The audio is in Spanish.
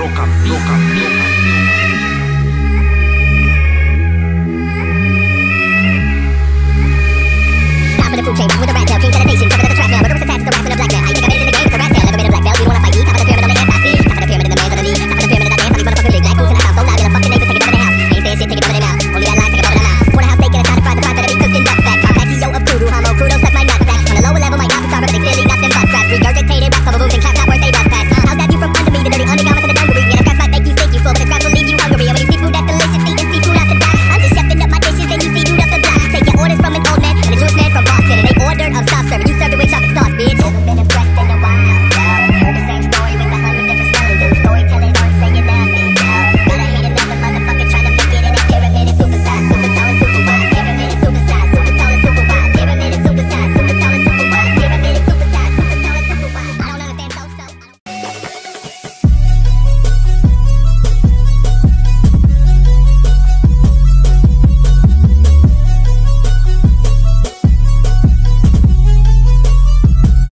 roca, roca, roca.